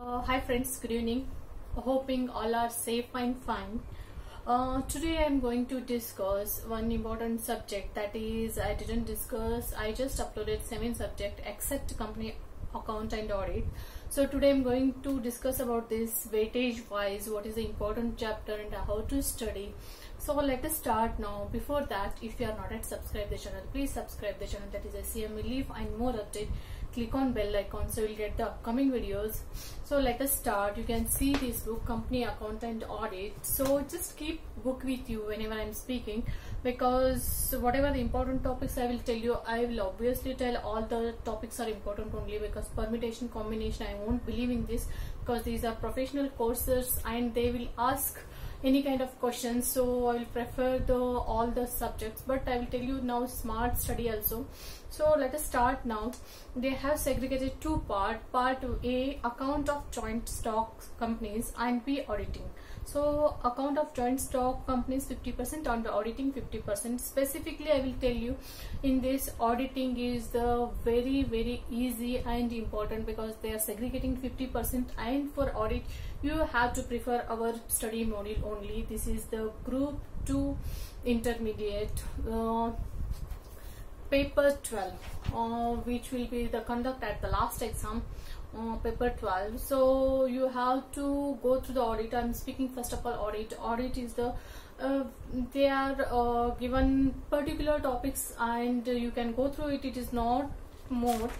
Uh, hi friends, good evening. Hoping all are safe and fine. Uh, today I'm going to discuss one important subject that is I didn't discuss. I just uploaded seven subject except company account and audit. So today I'm going to discuss about this weightage wise what is the important chapter and how to study. So let us start now. Before that, if you are not yet subscribe the channel, please subscribe the channel that is CMA leaf and more update click on bell icon so you'll get the upcoming videos. So let us start. You can see this book company account and audit. So just keep book with you whenever i'm speaking because whatever the important topics i will tell you i will obviously tell all the topics are important only because permutation combination i won't believe in this because these are professional courses and they will ask any kind of questions so i will prefer the all the subjects but i will tell you now smart study also. So let us start now. They have segregated two part. Part a account of joint stock companies and b auditing so account of joint stock companies 50% on the auditing 50% specifically i will tell you in this auditing is the very very easy and important because they are segregating 50% and for audit you have to prefer our study module only. This is the group 2 intermediate uh, paper 12 uh, which will be the conduct at the last exam uh, paper 12 so you have to go through the audit. I'm speaking first of all audit. Audit is the uh, they are uh, given particular topics and you can go through it. It is not more.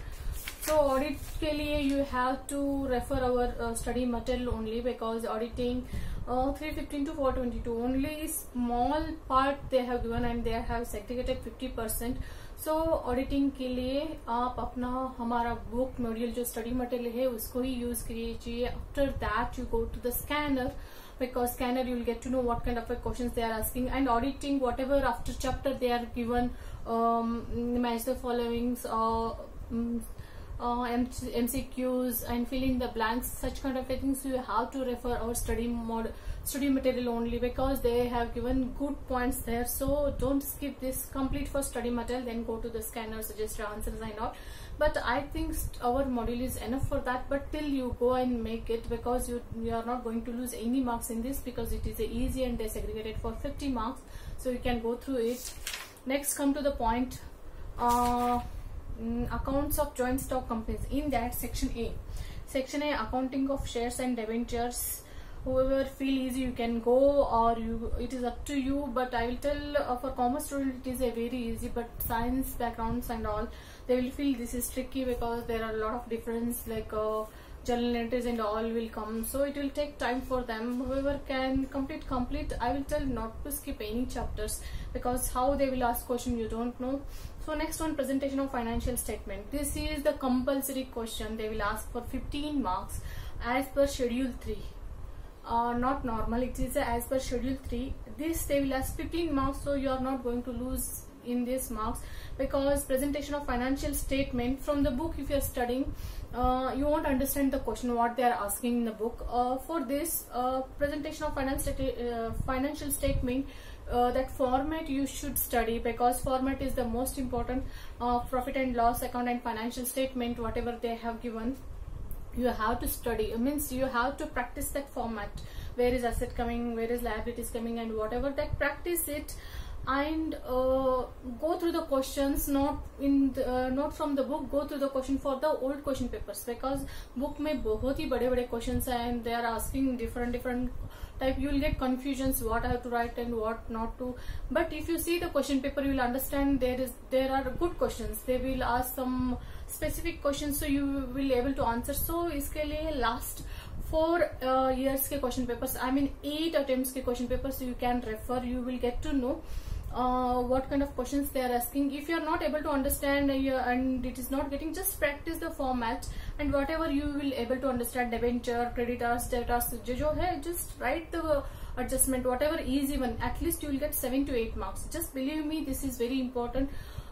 So audit ke liye you have to refer our uh, study material only because auditing uh, 315 to 422 only small part they have given and they have segregated 50 percent so so, auditing के लिए आप अपना हमारा book module जो study material है उसको ही use कीजिए after that you go to the scanner because scanner you will get to know what kind of questions they are asking and auditing whatever after chapter they are given um, match the followings uh, uh, MCQs and fill in the blanks such kind of things you have to refer our study mod study material only because they have given good points there. So don't skip this complete for study material then go to the scanner suggest your answers and all. But I think our module is enough for that but till you go and make it because you, you are not going to lose any marks in this because it is easy and they segregated for 50 marks. So you can go through it. Next come to the point. Uh, mm, accounts of joint stock companies. In that section a. Section a accounting of shares and debentures. Whoever feel easy you can go or you it is up to you but i will tell uh, for commerce student it is a very easy but science backgrounds and all they will feel this is tricky because there are a lot of difference like uh, journal entries and all will come. So it will take time for them. Whoever can complete complete. I will tell not to skip any chapters because how they will ask question you don't know so next one presentation of financial statement. This is the compulsory question they will ask for 15 marks as per schedule 3 uh, not normal it is as per schedule 3 this they will ask 15 marks so you are not going to lose in this marks because presentation of financial statement from the book if you are studying uh, you won't understand the question what they are asking in the book. Uh, for this uh, presentation of finance uh, financial statement uh, that format you should study because format is the most important uh, profit and loss account and financial statement whatever they have given. You have to study. It means you have to practice that format. Where is asset coming? Where is liabilities coming? And whatever that practice it and uh, go through the questions not in the, uh, not from the book go through the question for the old question papers because book में बहुत ही बड़े बड़े questions हैं and they are asking different different type you will get confusions what I have to write and what not to but if you see the question paper you will understand there is there are good questions they will ask some specific questions so you will able to answer so इसके लिए last uh, years के question papers I mean eight attempts के question papers you can refer you will get to know uh, what kind of questions they are asking if you are not able to understand uh, and it is not getting just practice the format and whatever you will able to understand debenture creditors debtors jo hai just write the adjustment whatever is even at least you will get 7 to 8 marks just believe me this is very important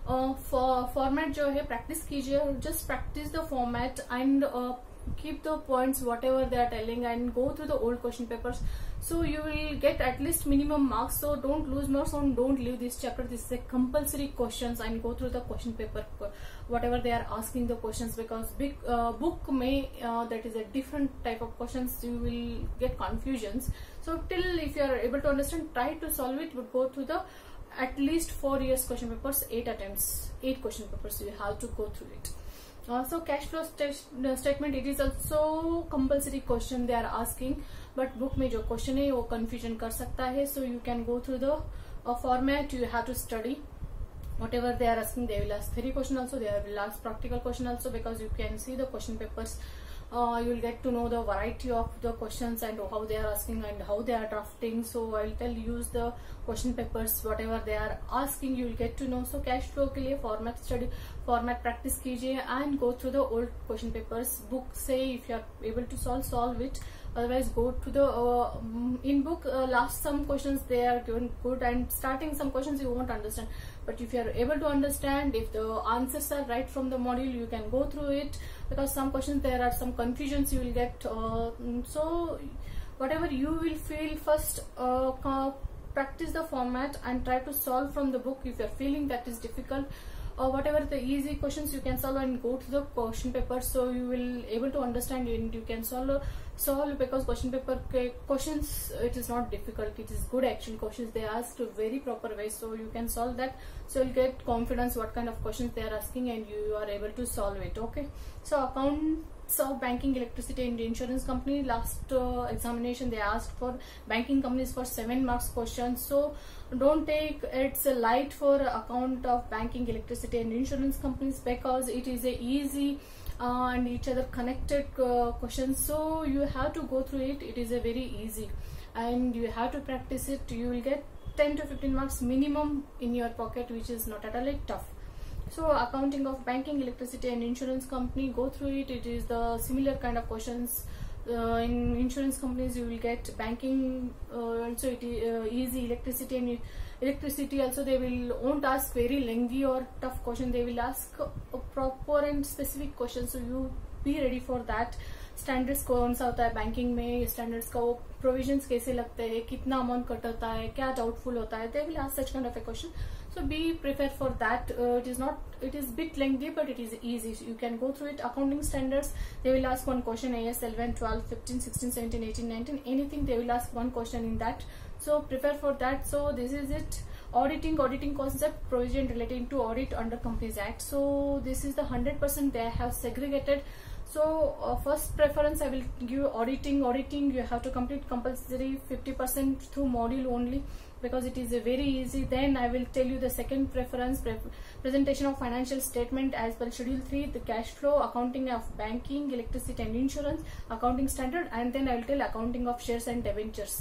uh, for format जो है practice कीजिए just practice the format and uh, keep the points whatever they are telling and go through the old question papers. So you will get at least minimum marks. So don't lose marks and don't leave this chapter. This is a compulsory questions and go through the question paper whatever they are asking the questions because big uh, book may uh, that is a different type of questions. You will get confusions. So till if you are able to understand try to solve it but go through the at least four years question papers eight attempts eight question papers you have to go through it also cash flow st statement it is also compulsory question they are asking but book में जो question है वो confusion कर सकता है so you can go through the uh, format you have to study whatever they are asking they will ask theory question also they will ask practical question also because you can see the question papers uh, you will get to know the variety of the questions and how they are asking and how they are drafting so i'll tell use the question papers whatever they are asking you will get to know so cash flow ke liye format study format practice kijiye and go through the old question papers book say if you are able to solve solve it otherwise go to the uh, in book uh, last some questions they are given good and starting some questions you won't understand. But if you are able to understand if the answers are right from the module you can go through it because some questions there are some confusions you will get uh, so whatever you will feel first uh, practice the format and try to solve from the book. If you're feeling that is difficult or whatever the easy questions you can solve and go to the question paper so you will able to understand and you can solve solve because question paper questions it is not difficult. It is good actually questions they ask to very proper way so you can solve that. So you'll get confidence what kind of questions they are asking and you are able to solve it okay? So accounts of banking electricity and insurance company last uh, examination they asked for. Banking companies for seven marks questions. So don't take it's a light for account of banking electricity and insurance companies because it is a easy uh, and each other connected uh, questions. So you have to go through it. It is a very easy. And you have to practice it. You will get 10 to 15 marks minimum in your pocket which is not at all like tough so accounting of banking electricity and insurance company go through it. It is the similar kind of questions. Uh, in insurance companies you will get banking uh, also it is uh, easy. Electricity and electricity also they will won't ask very lengthy or tough question. They will ask a proper and specific question. So you be ready for that standards कौन सा होता है banking में standards का वो provision कैसे लगते हैं, कितना अमाउंट कट होता है, क्या डाउटफुल होता है they will ask such kind of a question so be prepare for that it is not it is bit lengthy but it is easy you can go through it accounting standards they will ask one question A S eleven twelve fifteen sixteen seventeen eighteen nineteen anything they will ask one question in that so prepare for that so this is it auditing auditing concept provision relating to audit under companies act so this is the hundred percent they have segregated so uh, first preference i will give auditing. Auditing you have to complete compulsory 50 percent through module only because it is a very easy. Then i will tell you the second preference pre presentation of financial statement as per schedule 3 the cash flow accounting of banking electricity and insurance accounting standard and then i will tell accounting of shares and debentures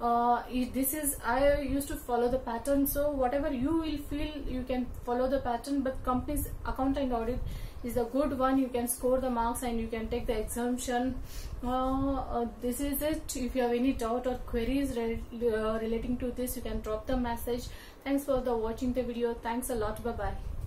uh, this is I used to follow the pattern so whatever you will feel you can follow the pattern but company's account and audit is a good one. You can score the marks and you can take the exemption. Uh, uh, this is it. If you have any doubt or queries re uh, relating to this you can drop the message. Thanks for the watching the video. Thanks a lot. Bye bye